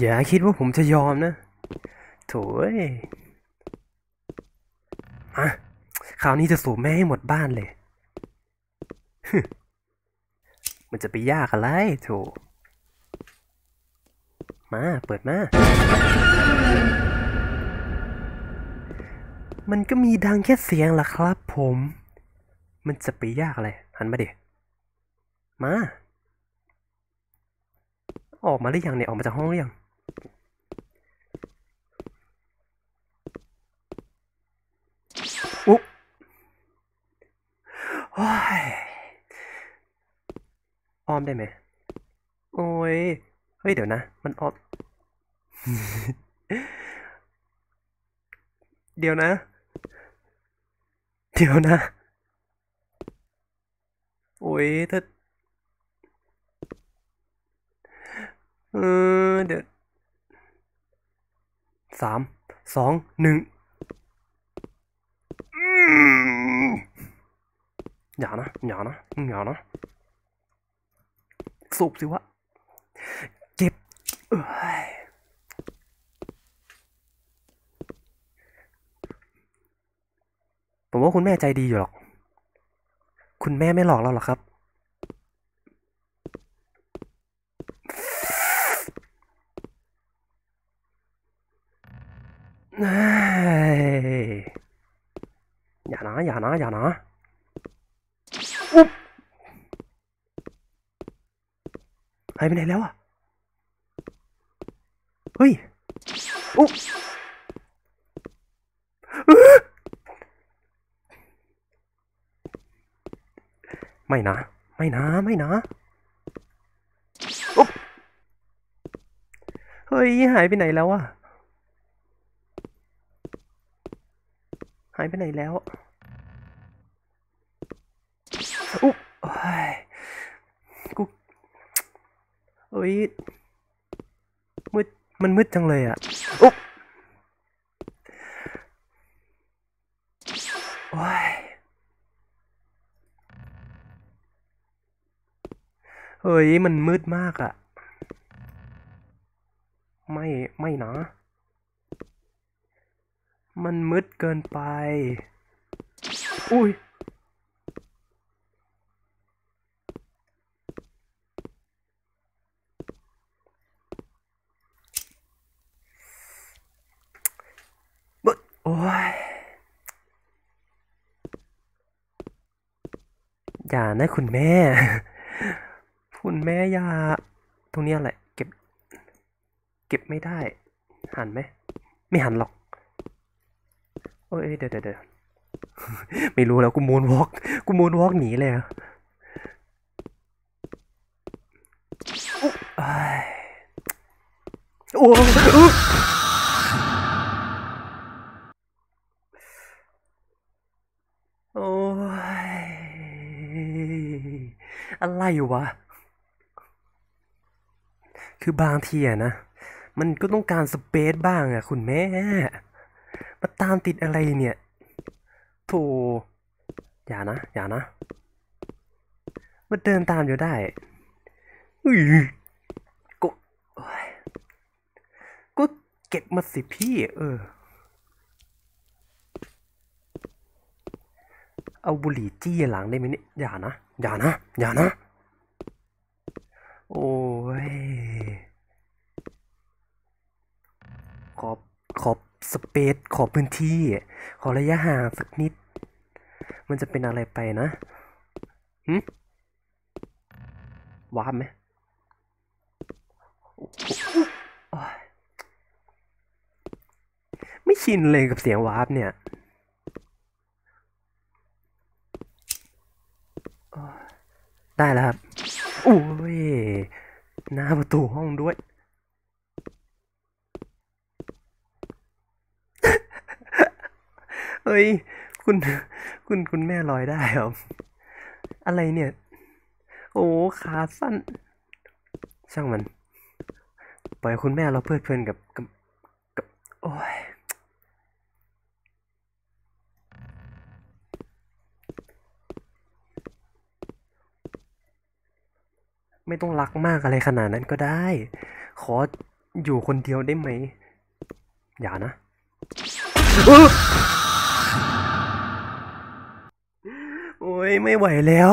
อย่าคิดว่าผมจะยอมนะ โถ่อ้ยมาคราวนี้จะสูบแม่ให้หมดบ้านเลย มันจะไปยากอะไรโถมา เปิดมา มันก็มีดังแค่เสียงล่ะครับผม มันจะไปยากอะไร หันมาเด็มา ออกมาหรือยังเนี่ย ออกมาจากห้องหรือยัง อุ๊บโอ้ยอ้อมได้ไหม โอ้ย เฮ้ย เดี๋ยวนะ มันอ้อม เดี๋ยวนะ เดี๋ยวนะ โอ้ยถ้าเออเดี๋ยวสาม สอง หนึ่งอืม อย่านะ อย่านะ อย่านะ สูบสิวะ เก็บเอ้ยผมว่าคุณแม่ใจดีอยู่หรอก คุณแม่ไม่หลอกเราหรอกครับเฮ้ยอย่านะ อย่านะ อย่านะ อุ๊บ หายไปไหนแล้วอะ เฮ้ยอุ๊บอื้อไม่นะ ไม่นะ ไม่นะอุ๊บเฮ้ย หายไปไหนแล้วอะหายไปไหนแล้วอุ๊บโอ้ยกู เอ้ยมืดมันมืดจังเลยอะอุ๊บโอ้ยเฮ้ยมันมืดมากอะ ไม่ไม่นะ มันมืดเกินไป อุ้ย บดโอ้ย อย่านะคุณแม่ คุณแม่อย่า ตรงนี้แหละเก็บ เก็บไม่ได้ หันไหม ไม่หันหรอก โอ้ยเดี๋ยวเดี๋ยวเดี๋ยวไม่รู้แล้วกูมูนวอล์กกูมูนวอล์กหนีเลยอะโอ้ยอุ๊ยโอ้ย อะไรวะ คือบางทีอะนะ มันก็ต้องการสเปซบ้างอะคุณแม่ มาตามติดอะไรเนี่ยโธ่อย่านะ อย่านะมาเดินตามอยู่ได้อุ้ยก็ก็เก็บมาสิพี่ เออ เอาบุหรี่จี้หลังได้ไหมเนี่ย อย่านะ อย่านะ อย่านะ โอ้ย ขอบขอบสเปซขอบพื้นที่ ขอระยะห่างสักนิด มันจะเป็นอะไรไปนะหึวาร์ปไหมไม่ชินเลยกับเสียงวาร์ปเนี่ยโอ้ย ได้แล้วครับโอ้ยหน้าประตูห้องด้วย เฮ้ย คุณ คุณ คุณแม่ลอยได้เหรออะไรเนี่ย โอ้ ขาสั้น ช่างมัน ปล่อยคุณแม่เราเพลิดเพลินกับกับกับ ไม่ต้องรักมากอะไรขนาดนั้นก็ได้ ขออยู่คนเดียวได้ไหม อย่านะ โอ้ยไม่ไหวแล้ว